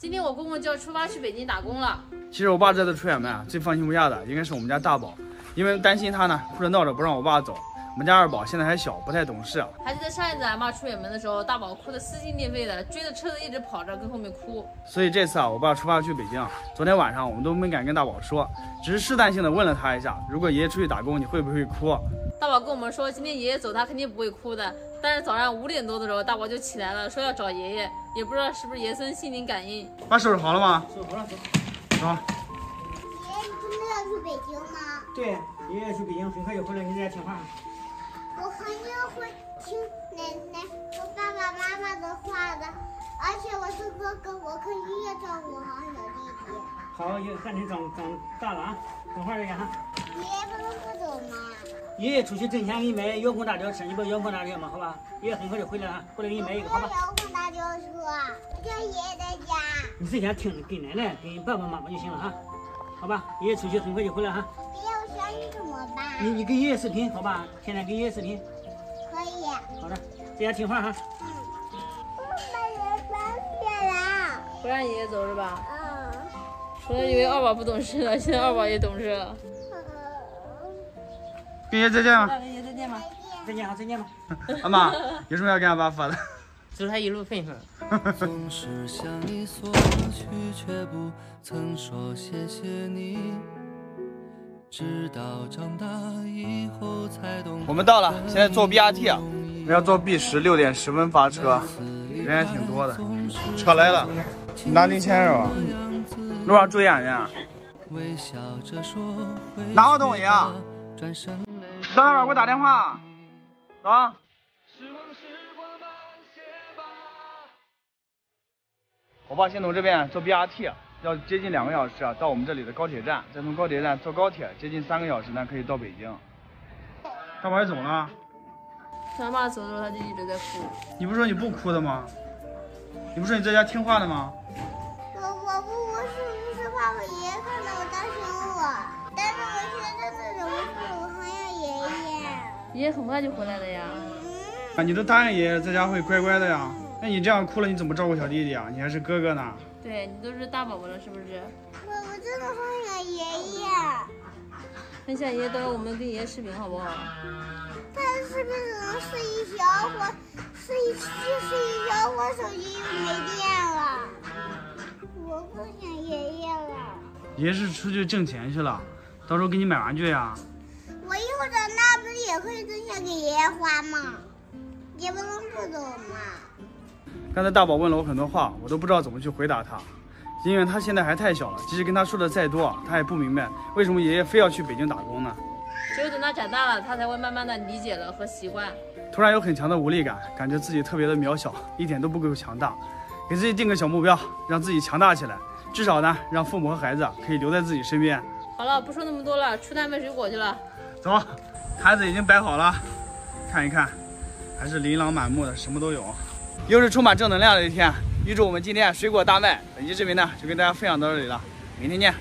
今天我公公就要出发去北京打工了。其实我爸这次出远门啊，最放心不下的应该是我们家大宝，因为担心他呢哭着闹着不让我爸走。我们家二宝现在还小，不太懂事。还记得上一次俺妈出远门的时候，大宝哭得撕心裂肺的，追着车子一直跑着，跟后面哭。所以这次啊，我爸出发去北京，昨天晚上我们都没敢跟大宝说，只是试探性的问了他一下，如果爷爷出去打工，你会不会哭？大宝跟我们说，今天爷爷走，他肯定不会哭的。但是早上五点多的时候，大宝就起来了，说要找爷爷，也不知道是不是爷孙心灵感应。把收拾好了吗？收拾好了，走。走。爷爷，你真的要去北京吗？对，爷爷去北京，很快就回来，你在家听话。我肯定会听奶奶和爸爸妈妈的话的，而且我是哥哥，我肯定要照顾好小弟弟。好，也看你长长大了啊，听话点哈。爷爷不能不走吗？爷爷出去挣钱给你买遥控大吊车，你不要遥控大吊吗？好吧，爷爷很快就回来了，回来给你买一个，好吧？遥控大吊车，我叫爷爷在家。你在家听着，跟奶奶、跟爸爸妈妈就行了哈，好吧？爷爷出去很快就回来哈。爷爷，我想你怎么办？你你跟爷爷视频好吧？天天跟爷爷视频。可以。好的，在家听话哈。嗯。我把人放下了。不让爷爷走是吧？嗯。本来以为二宝不懂事了，现在二宝也懂事了。跟爷爷再见吧。跟爷爷再见吧。再见啊，再见吧。阿妈，有什么要跟阿爸说的？祝 他一路顺风。总是向你索取，却不曾说谢谢你。直到长大以后才懂。我们到了，现在坐 BRT 啊，我们要坐 B 十，六点十分发车，人还挺多的。车来了，拿零钱是吧？路上注意安全。哪个东西啊？到那边给我打电话，走。我爸先从这边坐 BRT，要接近两个小时啊，到我们这里的高铁站，再从高铁站坐高铁，接近三个小时呢，可以到北京。大宝也走了。他爸走的时候，他就一直在哭。你不说你不哭的吗？你不说你在家听话的吗？爷。爷爷很快就回来了呀。啊，你都答应爷爷在家会乖乖的呀？那你这样哭了，你怎么照顾小弟弟啊？你还是哥哥呢。对你都是大宝宝了，是不是？我我真的好想爷爷。很想爷爷，等会我们跟爷爷视频好不好？他的视频只能睡一小会儿，睡一小会儿，手机又没电了。我不想爷爷了。爷爷是出去挣钱去了，到时候给你买玩具呀。可以挣钱给爷爷花吗？也不能不走嘛。刚才大宝问了我很多话，我都不知道怎么去回答他，因为他现在还太小了。即使跟他说的再多，他也不明白为什么爷爷非要去北京打工呢？只有等他长大了，他才会慢慢的理解了和习惯。突然有很强的无力感，感觉自己特别的渺小，一点都不够强大。给自己定个小目标，让自己强大起来，至少呢，让父母和孩子可以留在自己身边。好了，不说那么多了，出摊卖水果去了。走，摊子已经摆好了，看一看，还是琳琅满目的，什么都有。又是充满正能量的一天，预祝我们今天水果大卖。本期视频呢，就跟大家分享到这里了，明天见。